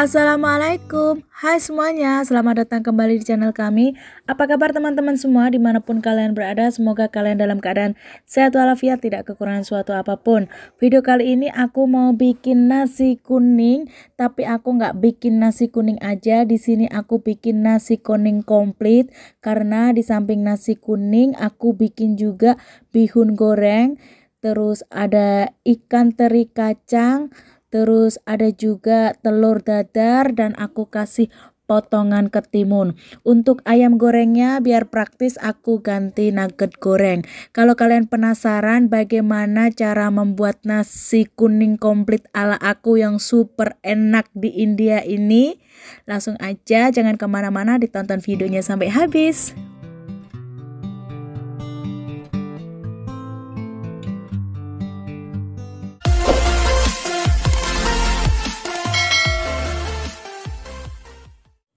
Assalamualaikum. Hai semuanya Selamat datang kembali di channel kami. Apa kabar teman-teman semua? Di mana pun kalian berada Semoga kalian dalam keadaan Sehat walafiat Tidak kekurangan suatu apa pun. Video kali ini aku mau bikin nasi kuning Tapi aku nggak bikin nasi kuning aja. Di sini aku bikin nasi kuning komplit Karena di samping nasi kuning Aku bikin juga bihun goreng. Terus ada ikan teri kacang Terus ada juga telur dadar dan aku kasih potongan ketimun. Untuk ayam gorengnya biar praktis aku ganti nugget goreng. Kalau kalian penasaran bagaimana cara membuat nasi kuning komplit ala aku yang super enak di India ini, langsung aja jangan ke mana-mana ditonton videonya sampai habis.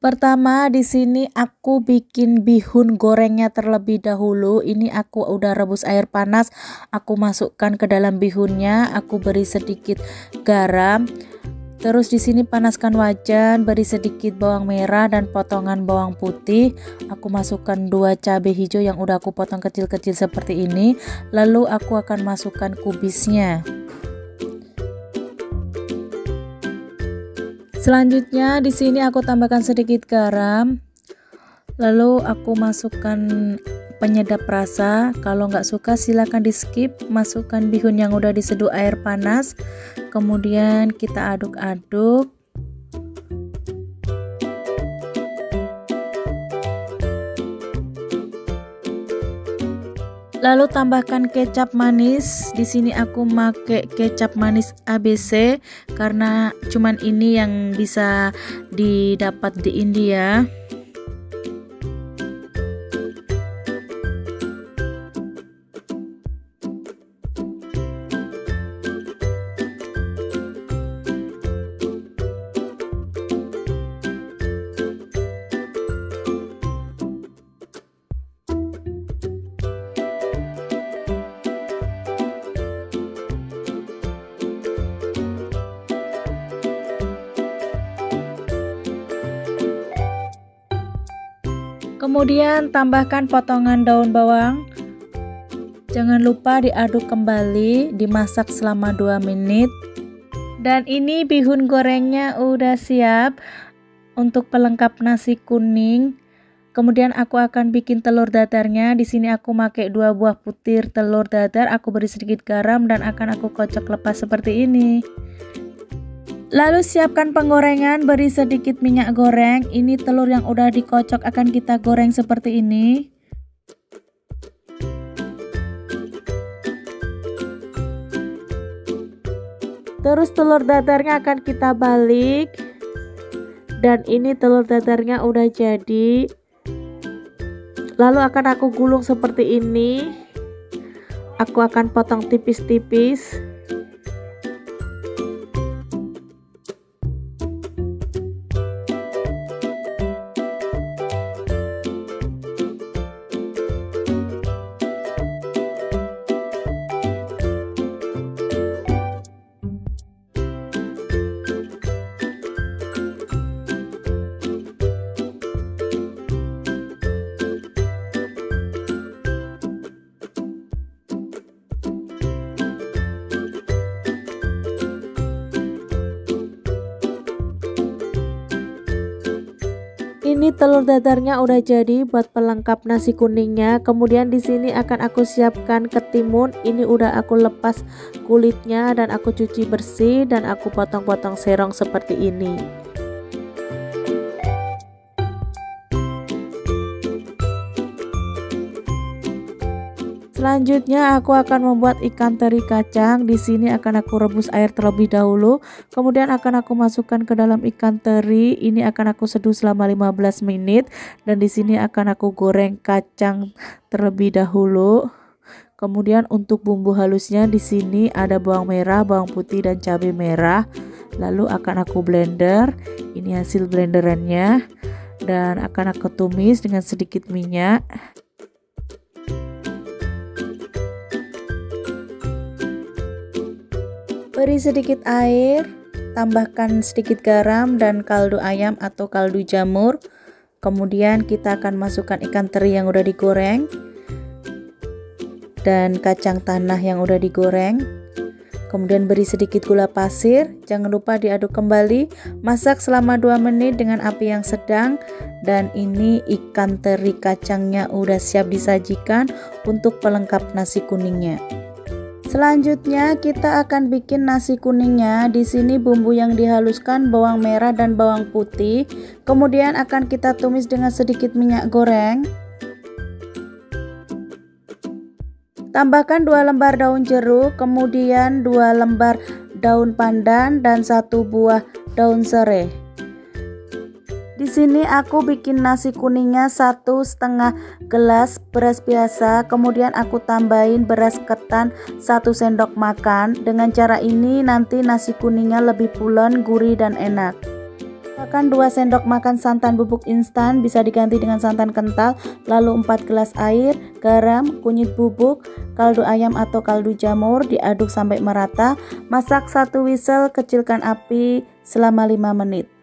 Pertama di sini aku bikin bihun gorengnya terlebih dahulu. Ini aku udah rebus air panas, aku masukkan ke dalam bihunnya, aku beri sedikit garam. Terus di sini panaskan wajan, beri sedikit bawang merah dan potongan bawang putih. Aku masukkan dua cabai hijau yang udah aku potong kecil-kecil seperti ini. Lalu aku akan masukkan kubisnya. Selanjutnya di sini aku tambahkan sedikit garam. Lalu aku masukkan penyedap rasa. Kalau nggak suka silahkan di skip. Masukkan bihun yang udah diseduh air panas. Kemudian kita aduk-aduk. Lalu tambahkan kecap manis. Di sini aku make kecap manis ABC karena cuman ini yang bisa didapat di India. Kemudian tambahkan potongan daun bawang. Jangan lupa diaduk kembali, dimasak selama 2 menit. Dan ini bihun gorengnya udah siap untuk pelengkap nasi kuning. Kemudian aku akan bikin telur dadarnya. Di sini aku pakai dua buah putir telur dadar. Aku beri sedikit garam dan akan aku kocok lepas seperti ini. Lalu siapkan penggorengan, beri sedikit minyak goreng. Ini telur yang udah dikocok akan kita goreng seperti ini. Terus telur dadarnya akan kita balik. Dan ini telur dadarnya udah jadi. Lalu akan aku gulung seperti ini. Aku akan potong tipis-tipis. Ini telur dadarnya udah jadi buat pelengkap nasi kuningnya. Kemudian di sini akan aku siapkan ketimun. Ini udah aku lepas kulitnya dan aku cuci bersih dan aku potong-potong serong seperti ini. Selanjutnya aku akan membuat ikan teri kacang. Di sini akan aku rebus air terlebih dahulu. Kemudian akan aku masukkan ke dalam ikan teri. Ini akan aku seduh selama 15 menit dan di sini akan aku goreng kacang terlebih dahulu. Kemudian untuk bumbu halusnya di sini ada bawang merah, bawang putih dan cabai merah. Lalu akan aku blender. Ini hasil blenderannya dan akan aku tumis dengan sedikit minyak. Beri sedikit air. tambahkan sedikit garam dan kaldu ayam atau kaldu jamur. Kemudian kita akan masukkan ikan teri yang udah digoreng dan kacang tanah yang udah digoreng. Kemudian beri sedikit gula pasir, jangan lupa diaduk kembali, masak selama 2 menit dengan api yang sedang dan ini ikan teri kacangnya udah siap disajikan untuk pelengkap nasi kuningnya. Selanjutnya kita akan bikin nasi kuningnya. Di sini bumbu yang dihaluskan bawang merah dan bawang putih. Kemudian akan kita tumis dengan sedikit minyak goreng. Tambahkan 2 lembar daun jeruk, kemudian 2 lembar daun pandan dan satu buah daun serai. Di sini aku bikin nasi kuningnya satu setengah gelas beras biasa, kemudian aku tambahin beras ketan satu sendok makan. Dengan cara ini nanti nasi kuningnya lebih pulen, gurih dan enak. Tambahkan 2 sendok makan santan bubuk instan bisa diganti dengan santan kental, lalu 4 gelas air, garam, kunyit bubuk, kaldu ayam atau kaldu jamur diaduk sampai merata. Masak satu whistle, kecilkan api selama 5 menit.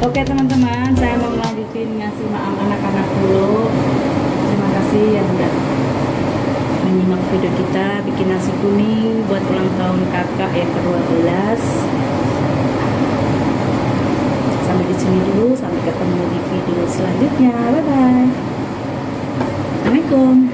Oke teman-teman, saya mau melanjutin ngasih maaf anak-anak dulu. Terima kasih yang udah menyimak video kita bikin nasi kuning buat ulang tahun kakak yang ke-12. Sampai di sini dulu, sampai ketemu di video selanjutnya. Bye bye. Assalamualaikum.